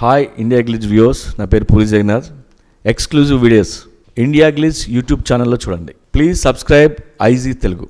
Hi India Glitz views నా పేరు Puri Jagannadh. Exclusive videos India Glitz YouTube ఛానల్లో చూడండి. Please subscribe IG Telugu